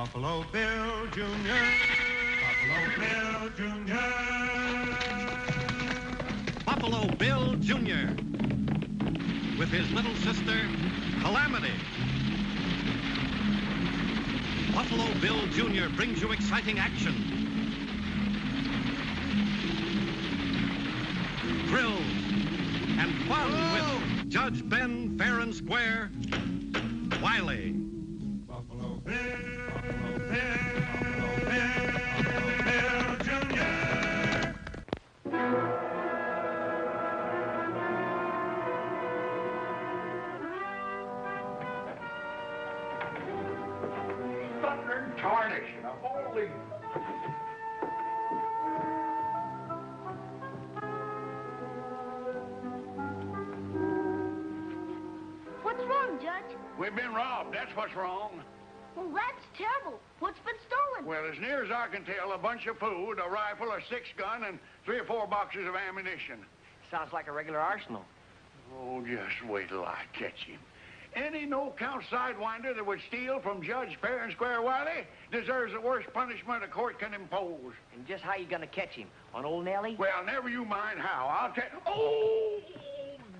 Buffalo Bill Jr. Buffalo Bill Jr. Buffalo Bill Jr. with his little sister, Calamity. Buffalo Bill Jr. brings you exciting action, thrills, and fun with Judge Ben Fair and Square, Wiley. Buffalo Bill. Buffalo Bill. Thunder and tarnation holy. What's wrong, Judge? We've been robbed. That's what's wrong. Well, that's terrible. What's been stolen? Well, as near as I can tell, a bunch of food, a rifle, a six gun, and three or four boxes of ammunition. Sounds like a regular arsenal. Oh, just wait till I catch him. Any no-count sidewinder that would steal from Judge Fair and Square Wiley deserves the worst punishment a court can impose. And just how you gonna catch him? On old Nellie? Well, never you mind how. I'll tell. Oh,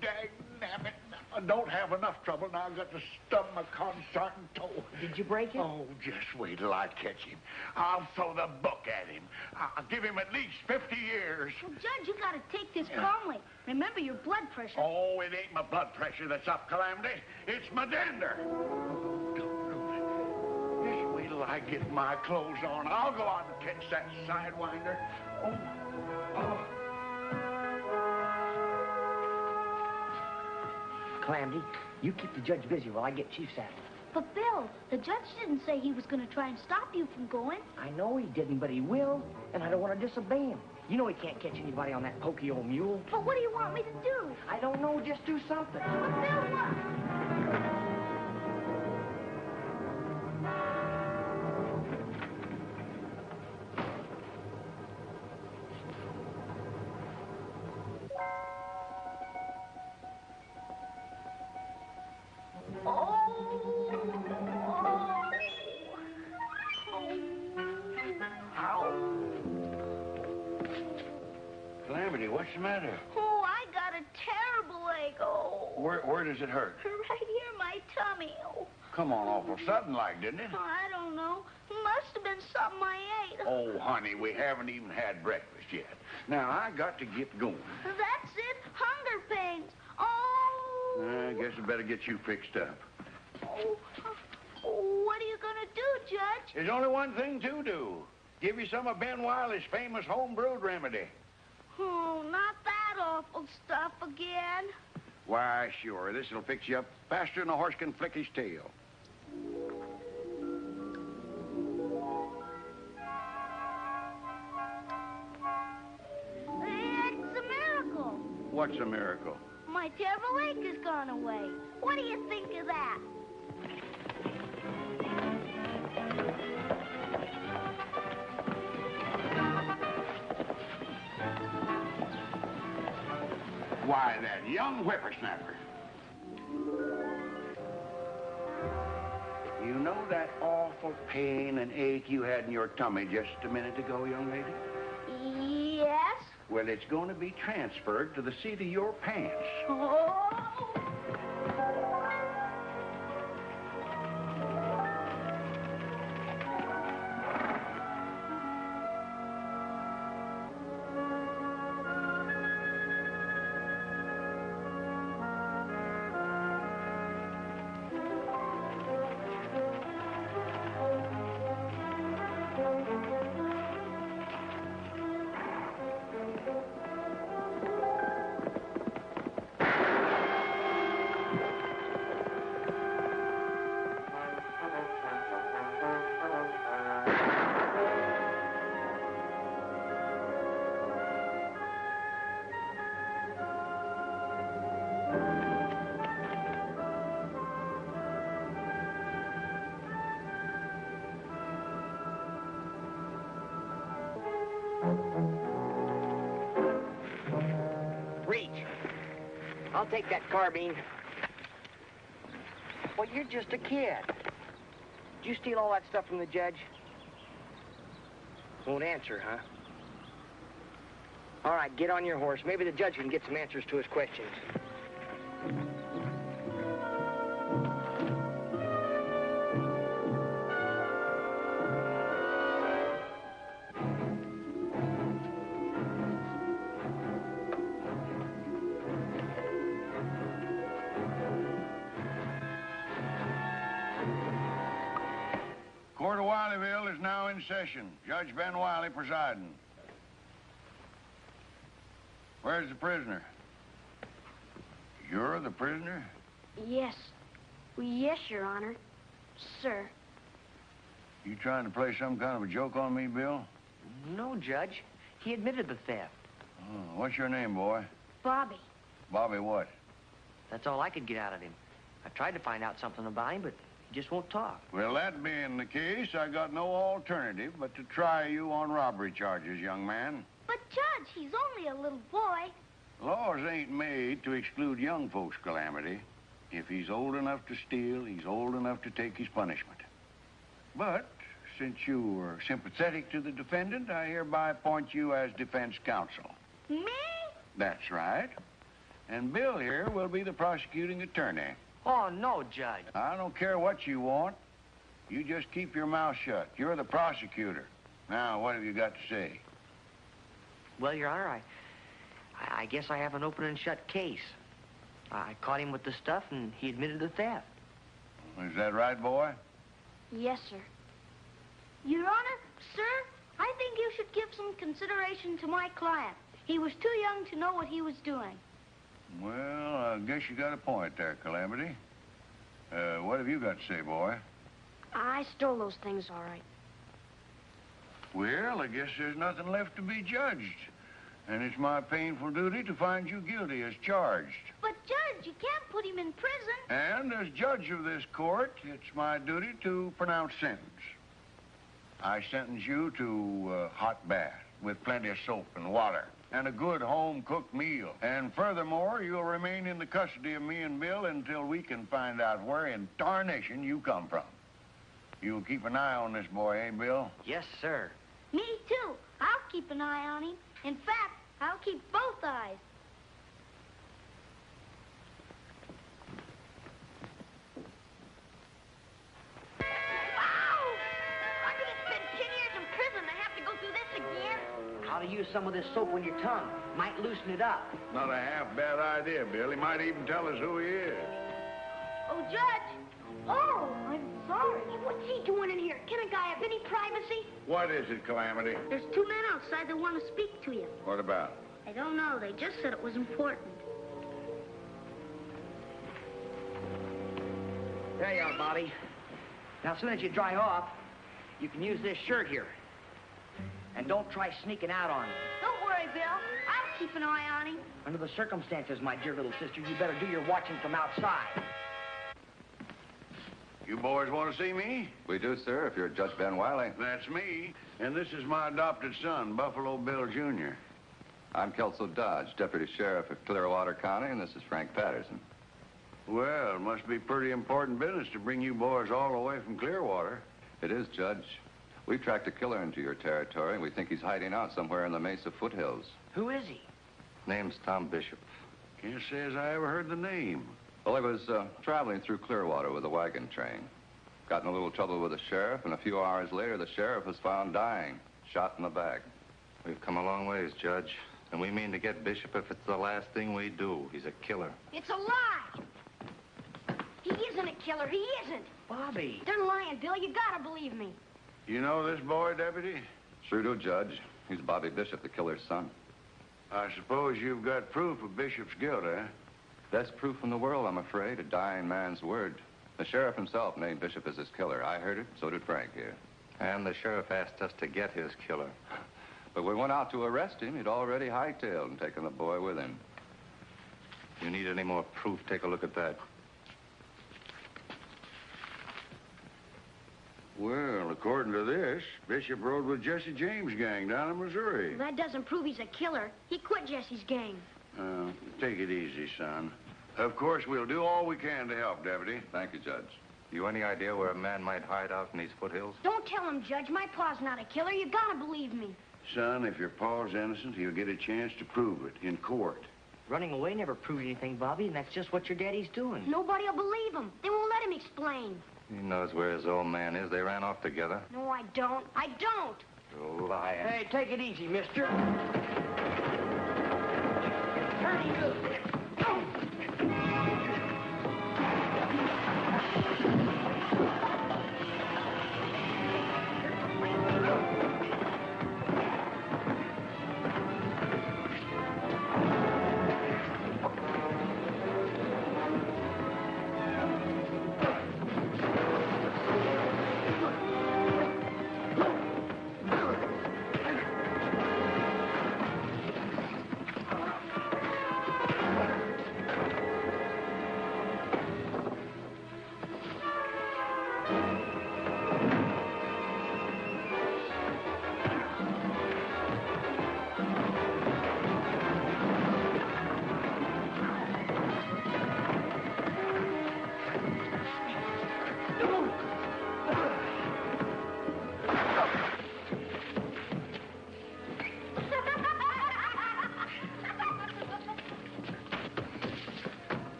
dag nabbit. I don't have enough trouble now. I've got to stub my consarn toe. Did you break it? Oh, just wait till I catch him. I'll throw the book at him. I'll give him at least 50 years. Well, Judge, you gotta take this calmly. Remember your blood pressure. Oh, it ain't my blood pressure that's up, Calamity. It's my dander. Just wait till I get my clothes on. I'll go out and catch that sidewinder. Oh, oh. Calamity, you keep the judge busy while I get Chief saddled. But, Bill, the judge didn't say he was gonna try and stop you from going. I know he didn't, but he will, and I don't want to disobey him. You know he can't catch anybody on that pokey old mule. But what do you want me to do? I don't know, just do something. But, Bill, what? The matter? Oh, I got a terrible ache. Oh, Where, where does it hurt? right here, my tummy. Oh, Come on, awful sudden like, didn't it? Oh, I don't know. Must have been something I ate. Oh, honey, we haven't even had breakfast yet. Now, I got to get going. That's it. Hunger pains. Oh. I guess I better get you fixed up. oh. Oh, What are you gonna do, Judge? There's only one thing to do. Give you some of Ben Wiley's famous home-brewed remedy. Again. Why, sure, this'll fix you up faster than a horse can flick his tail. It's a miracle. What's a miracle? My terrible ache has gone away. What do you think of that? Why, that young whippersnapper. You know that awful pain and ache you had in your tummy just a minute ago, young lady? Yes. Well, it's going to be transferred to the seat of your pants. Oh. I'll take that carbine. Well, you're just a kid. Did you steal all that stuff from the judge? Won't answer, huh? All right, get on your horse. Maybe the judge can get some answers to his questions. Judge presiding. Where's the prisoner? You're the prisoner? Yes. Well, yes, Your Honor. Sir. You trying to play some kind of a joke on me, Bill? No, Judge. He admitted the theft. Oh, what's your name, boy? Bobby. Bobby what? That's all I could get out of him. I tried to find out something about him, but he just won't talk. Well, that being the case, I got no alternative but to try you on robbery charges, young man. But, Judge, he's only a little boy. Laws ain't made to exclude young folks' calamity. If he's old enough to steal, he's old enough to take his punishment. But since you were sympathetic to the defendant, I hereby appoint you as defense counsel. Me? That's right. And Bill here will be the prosecuting attorney. Oh, no, Judge. I don't care what you want. You just keep your mouth shut. You're the prosecutor. Now, what have you got to say? Well, Your Honor, I, I I guess I have an open and shut case. I caught him with the stuff, and he admitted the theft. Is that right, boy? Yes, sir. Your Honor, sir, I think you should give some consideration to my client. He was too young to know what he was doing. Well, I guess you got a point there, Calamity. Uh, what have you got to say, boy? I stole those things, all right. Well, I guess there's nothing left to be judged. And it's my painful duty to find you guilty as charged. But, Judge, you can't put him in prison. And as judge of this court, it's my duty to pronounce sentence. I sentence you to a hot bath with plenty of soap and water and a good home-cooked meal. And furthermore, you'll remain in the custody of me and Bill until we can find out where in tarnation you come from. You'll keep an eye on this boy, eh, Bill? Yes, sir. Me, too. I'll keep an eye on him. In fact, I'll keep both eyes. Use some of this soap on your tongue. Might loosen it up. Not a half bad idea, Bill. He might even tell us who he is. Oh, Judge. Oh, I'm sorry. What's he doing in here? Can a guy have any privacy? What is it, Calamity? There's two men outside that want to speak to you. What about? I don't know. They just said it was important. There you are, Bobby. Now, as soon as you dry off, you can use this shirt here. And don't try sneaking out on him. Don't worry, Bill. I'll keep an eye on him. Under the circumstances, my dear little sister, you better do your watching from outside. You boys want to see me? We do, sir, if you're Judge Ben Wiley. That's me. And this is my adopted son, Buffalo Bill Jr. I'm Kelso Dodge, Deputy Sheriff of Clearwater County, and this is Frank Patterson. Well, it must be pretty important business to bring you boys all the way from Clearwater. It is, Judge. We tracked a killer into your territory, and we think he's hiding out somewhere in the Mesa foothills. Who is he? Name's Tom Bishop. Can't say as I ever heard the name. Well, he was uh, traveling through Clearwater with a wagon train. Got in a little trouble with the sheriff, and a few hours later, the sheriff was found dying, shot in the back. We've come a long ways, Judge. And we mean to get Bishop if it's the last thing we do. He's a killer. It's a lie. He isn't a killer. He isn't. Bobby. They're lying, Bill. You gotta believe me. You know this boy, Deputy? Sure do, Judge. He's Bobby Bishop, the killer's son. I suppose you've got proof of Bishop's guilt, eh? Best proof in the world, I'm afraid, a dying man's word. The sheriff himself named Bishop as his killer. I heard it, so did Frank here. And the sheriff asked us to get his killer. But we went out to arrest him. He'd already hightailed and taken the boy with him. You need any more proof, take a look at that. Well, according to this, Bishop rode with Jesse James' gang down in Missouri. That doesn't prove he's a killer. He quit Jesse's gang. Uh, take it easy, son. Of course, we'll do all we can to help, Deputy. Thank you, Judge. You any idea where a man might hide out in these foothills? Don't tell him, Judge. My pa's not a killer. You gotta believe me. Son, if your pa's innocent, he'll get a chance to prove it in court. Running away never proved anything, Bobby, and that's just what your daddy's doing. Nobody'll believe him. They won't let him explain. He knows where his old man is. They ran off together. No, I don't. I don't. You're lying. Hey, take it easy, mister. Turn you.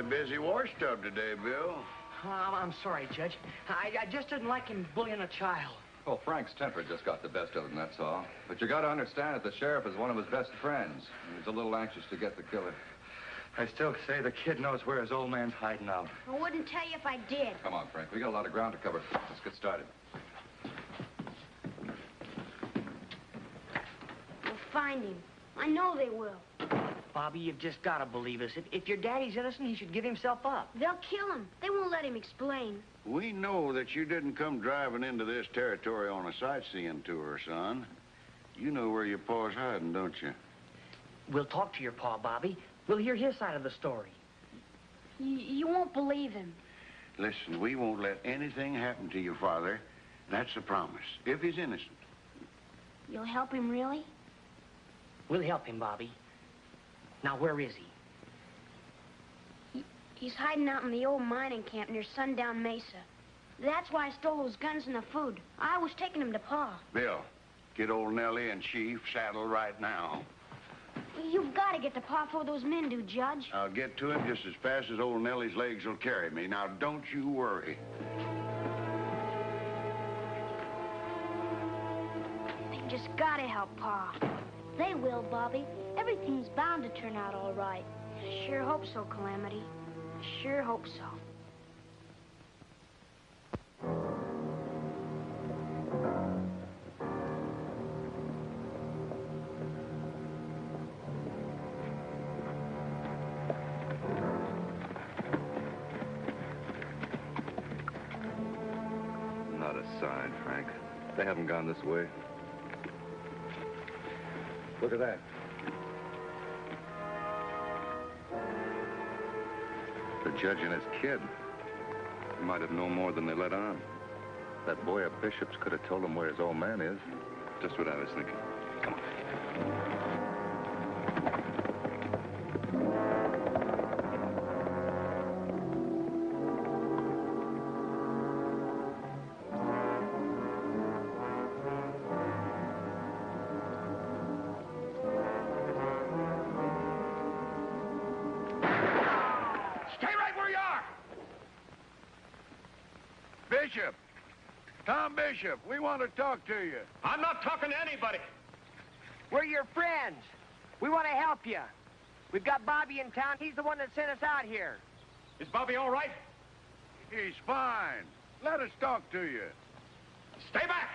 Got a busy wash tub today, Bill. Oh, I'm I'm sorry, Judge. I, I just didn't like him bullying a child. Well, Frank's temper just got the best of him, that's all. But you got to understand that the sheriff is one of his best friends. He's a little anxious to get the killer. I still say the kid knows where his old man's hiding out. I wouldn't tell you if I did. Come on, Frank. We got a lot of ground to cover. Let's get started. They'll find him. I know they will. Bobby, you've just got to believe us. If, if your daddy's innocent, he should give himself up. They'll kill him. They won't let him explain. We know that you didn't come driving into this territory on a sightseeing tour, son. You know where your pa's hiding, don't you? We'll talk to your pa, Bobby. We'll hear his side of the story. You, you won't believe him. Listen, we won't let anything happen to your father. That's a promise. If he's innocent. You'll help him, really? We'll help him, Bobby. Now, where is he? He's hiding out in the old mining camp near Sundown Mesa. That's why I stole those guns and the food. I was taking him to Pa. Bill, get old Nellie and Chief saddled right now. You've got to get to Pa before those men do, Judge. I'll get to him just as fast as old Nellie's legs will carry me. Now, don't you worry. They just got to help Pa. They will, Bobby. Everything's bound to turn out all right. I sure hope so, Calamity. I sure hope so. Not a sign, Frank. They haven't gone this way. Look at that. The judge and his kid. They might have known more than they let on. That boy of Bishop's could have told them where his old man is. Just what I was thinking. Come on. Bishop! Tom Bishop, we want to talk to you. I'm not talking to anybody. We're your friends. We want to help you. We've got Bobby in town. He's the one that sent us out here. Is Bobby all right? He's fine. Let us talk to you. Stay back.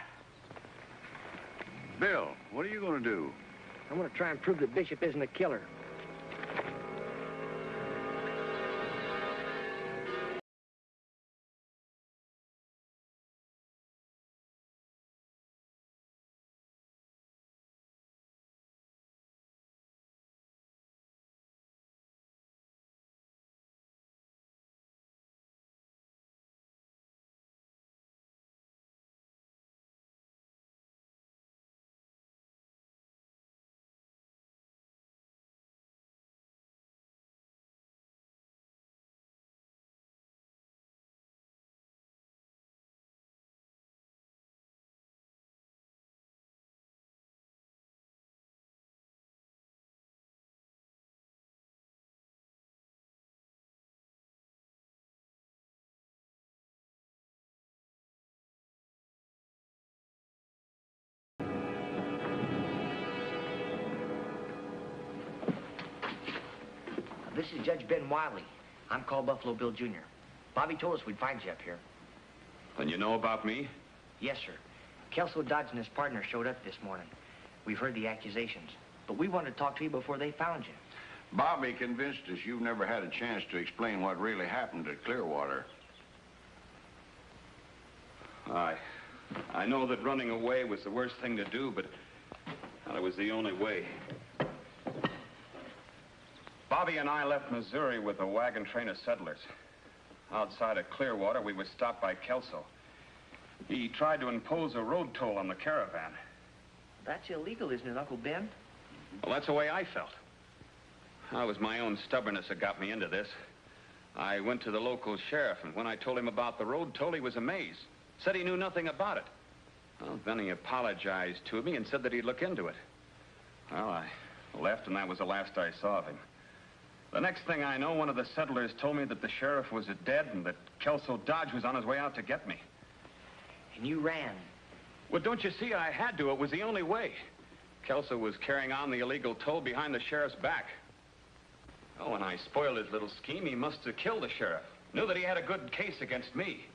Bill, what are you going to do? I'm going to try and prove that Bishop isn't a killer. This is Judge Ben Wiley. I'm called Buffalo Bill Jr. Bobby told us we'd find you up here. And you know about me? Yes, sir. Kelso Dodge and his partner showed up this morning. We've heard the accusations, but we wanted to talk to you before they found you. Bobby convinced us you've never had a chance to explain what really happened at Clearwater. I... I know that running away was the worst thing to do, but... It was the only way. Bobby and I left Missouri with a wagon train of settlers. Outside of Clearwater, we were stopped by Kelso. He tried to impose a road toll on the caravan. That's illegal, isn't it, Uncle Ben? Well, that's the way I felt. It was my own stubbornness that got me into this. I went to the local sheriff, and when I told him about the road toll, he was amazed. Said he knew nothing about it. Well, then he apologized to me and said that he'd look into it. Well, I left, and that was the last I saw of him. The next thing I know, one of the settlers told me that the sheriff was dead and that Kelso Dodge was on his way out to get me. And you ran. Well, don't you see? I had to. It was the only way. Kelso was carrying on the illegal toll behind the sheriff's back. Oh, and I spoiled his little scheme, he must have killed the sheriff. Knew that he had a good case against me.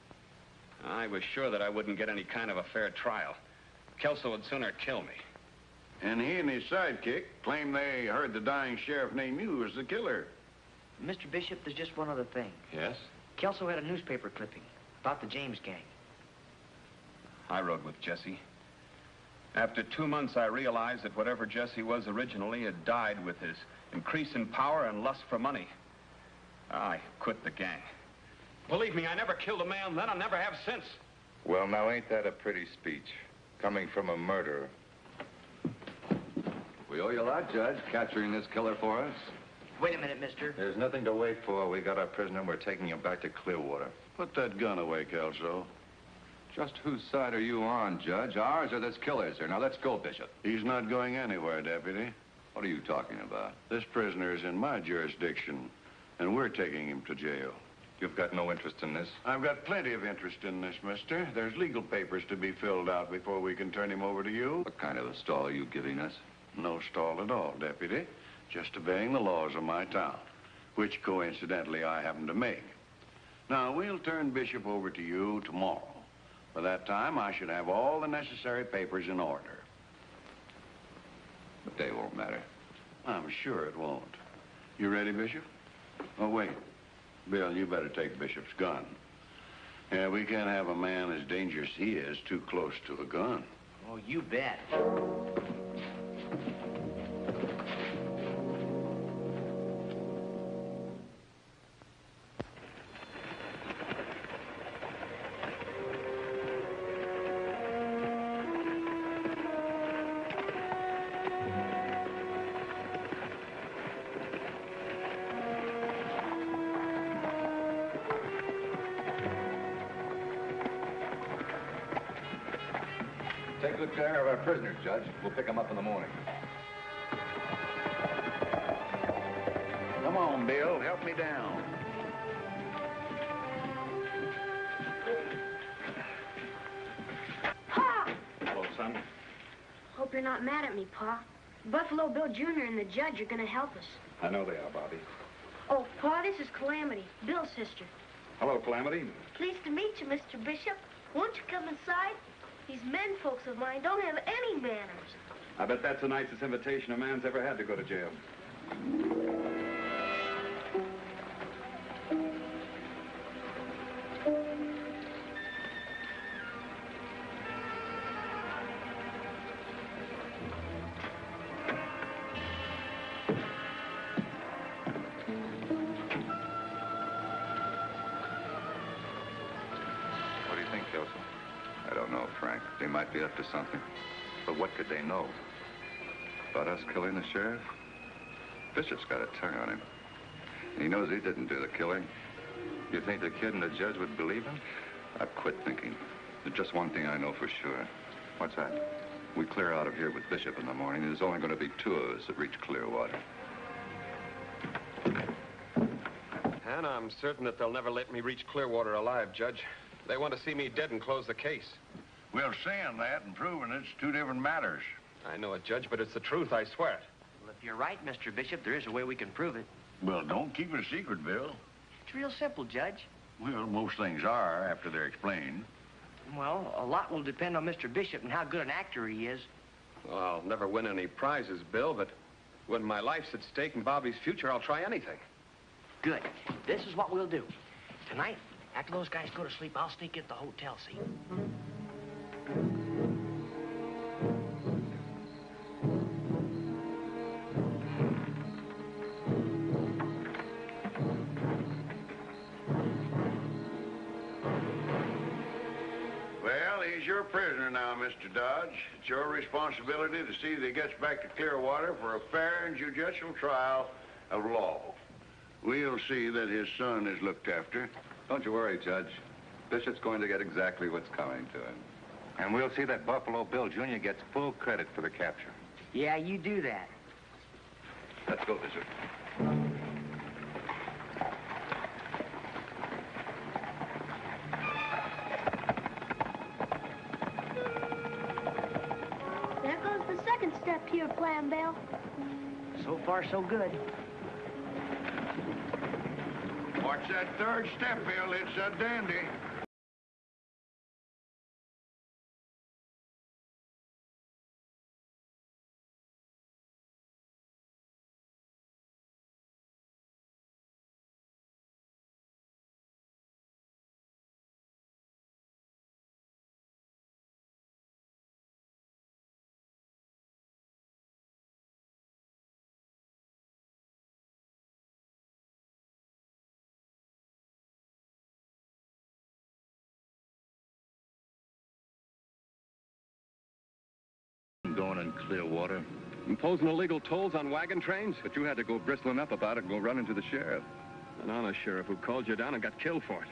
I was sure that I wouldn't get any kind of a fair trial. Kelso would sooner kill me. And he and his sidekick claim they heard the dying sheriff name you as the killer. Mr. Bishop, there's just one other thing. Yes? Kelso had a newspaper clipping about the James gang. I rode with Jesse. After two months, I realized that whatever Jesse was originally had died with his increase in power and lust for money. I quit the gang. Believe me, I never killed a man then. I never have since. Well, now, ain't that a pretty speech? Coming from a murderer. We owe you a lot, Judge, capturing this killer for us. Wait a minute, mister. There's nothing to wait for. We got our prisoner and we're taking him back to Clearwater. Put that gun away, Kelso. Just whose side are you on, Judge? Ours or this killer's? Here, now let's go, Bishop. He's not going anywhere, Deputy. What are you talking about? This prisoner is in my jurisdiction, and we're taking him to jail. You've got no interest in this? I've got plenty of interest in this, mister. There's legal papers to be filled out before we can turn him over to you. What kind of a stall are you giving us? No stall at all, Deputy. Just obeying the laws of my town, which coincidentally I happen to make. Now, we'll turn Bishop over to you tomorrow. By that time, I should have all the necessary papers in order. The day won't matter. I'm sure it won't. You ready, Bishop? Oh, wait. Bill, you better take Bishop's gun. Yeah, we can't have a man as dangerous as he is too close to a gun. Oh, you bet. Good care of our prisoners, Judge. We'll pick them up in the morning. Come on, Bill. Help me down. Pa! Hello, son. Hope you're not mad at me, Pa. Buffalo Bill Jr. and the judge are gonna help us. I know they are, Bobby. Oh, Pa, this is Calamity, Bill's sister. Hello, Calamity. Pleased to meet you, Mr. Bishop. Won't you come inside? These men folks of mine don't have any manners. I bet that's the nicest invitation a man's ever had to go to jail. Bishop's got a tongue on him. He knows he didn't do the killing. You think the kid and the judge would believe him? I've quit thinking. There's just one thing I know for sure. What's that? We clear out of here with Bishop in the morning. There's only going to be two of us that reach Clearwater. And I'm certain that they'll never let me reach Clearwater alive, Judge. They want to see me dead and close the case. Well, saying that and proving it's two different matters. I know it, Judge, but it's the truth, I swear it. Well, if you're right, Mr. Bishop, there is a way we can prove it. Well, don't keep it a secret, Bill. It's real simple, Judge. Well, most things are after they're explained. Well, a lot will depend on Mr. Bishop and how good an actor he is. Well, I'll never win any prizes, Bill, but when my life's at stake and Bobby's future, I'll try anything. Good. This is what we'll do. Tonight, after those guys go to sleep, I'll sneak into the hotel, see? He's your prisoner now, Mr. Dodge. It's your responsibility to see that he gets back to Clearwater for a fair and judicial trial of law. We'll see that his son is looked after. Don't you worry, Judge. Bishop's going to get exactly what's coming to him. And we'll see that Buffalo Bill Jr. gets full credit for the capture. Yeah, you do that. Let's go, Bishop. There goes the second step to your Bill. So far, so good. Watch that third step, Bill. It's a dandy. Going in Clearwater. Imposing illegal tolls on wagon trains? But you had to go bristling up about it and go running to the sheriff. An honest sheriff who called you down and got killed for it.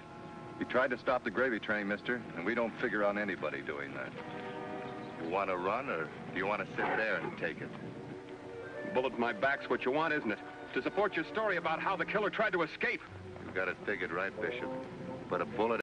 We tried to stop the gravy train, mister, and we don't figure on anybody doing that. You want to run, or do you want to sit there and take it? Bullet in my back's what you want, isn't it? To support your story about how the killer tried to escape. You got it figured right, Bishop. But a bullet...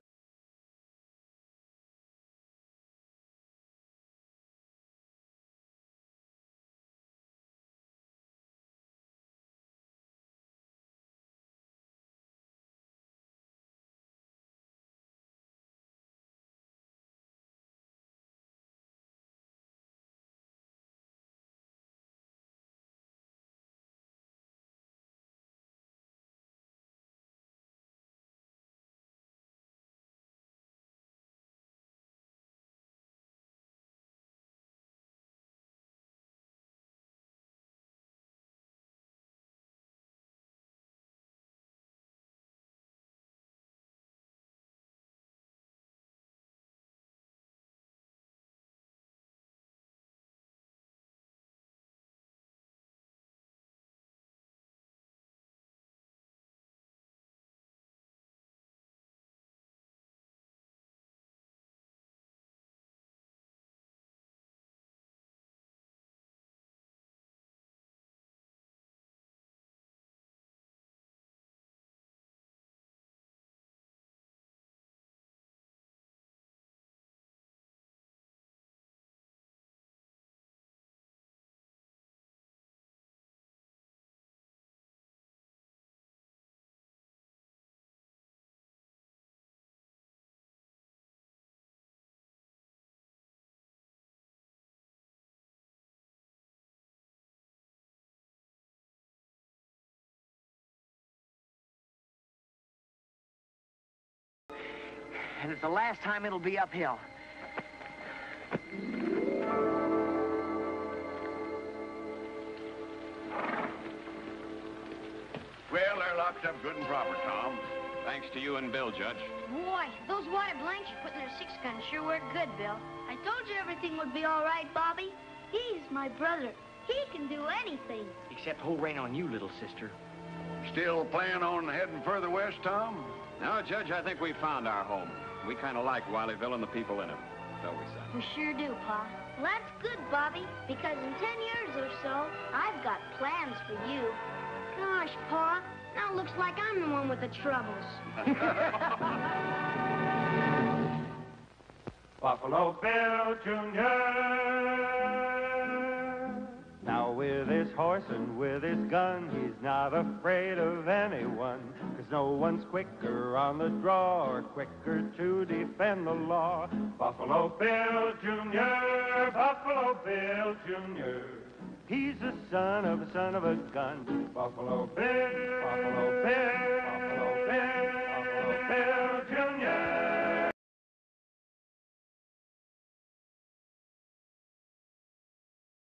And it's the last time it'll be uphill. Well, they're locked up good and proper, Tom. Thanks to you and Bill, Judge. Boy, those water blanks you put in their six gun sure work good, Bill. I told you everything would be all right, Bobby. He's my brother. He can do anything. Except hold rain on you, little sister. Still plan on heading further west, Tom? No, Judge, I think we found our home. We kind of like Wileyville and the people in it. So we say. We sure do, Pa. Well, that's good, Bobby, because in ten years or so, I've got plans for you. Gosh, Pa, now it looks like I'm the one with the troubles. Buffalo Bill Jr. Now with his horse and with his gun, he's not afraid of anyone. Cause no one's quicker on the draw or quicker to defend the law. Buffalo Bill Jr., Buffalo Bill Jr. He's the son of a son of a gun. Buffalo Bill, Buffalo Bill, Buffalo